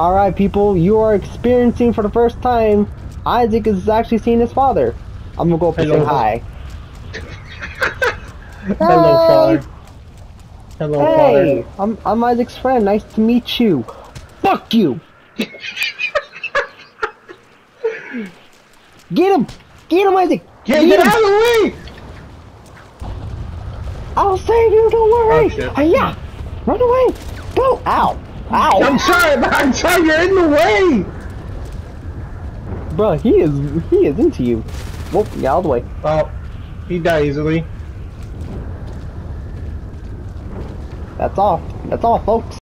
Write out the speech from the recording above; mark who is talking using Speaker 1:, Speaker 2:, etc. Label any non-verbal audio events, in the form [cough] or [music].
Speaker 1: Alright, people, you are experiencing for the first time, Isaac is actually seeing his father. I'm gonna go up and say
Speaker 2: Hello.
Speaker 1: hi. [laughs]
Speaker 2: Hello, father. Hello,
Speaker 1: Hey,
Speaker 2: father.
Speaker 1: I'm, I'm Isaac's friend. Nice to meet you. Fuck you! [laughs] Get him! Get him, Isaac!
Speaker 2: Get, get out of the way!
Speaker 1: I'll save you, don't worry!
Speaker 2: Oh.
Speaker 1: Hiya! Run away! Go! Ow! Ow!
Speaker 2: I'm sorry, I'm sorry, you're in the way!
Speaker 1: Bro, he is he is into you. Whoop, get out the way.
Speaker 2: Oh, he died easily.
Speaker 1: That's all. That's all, folks.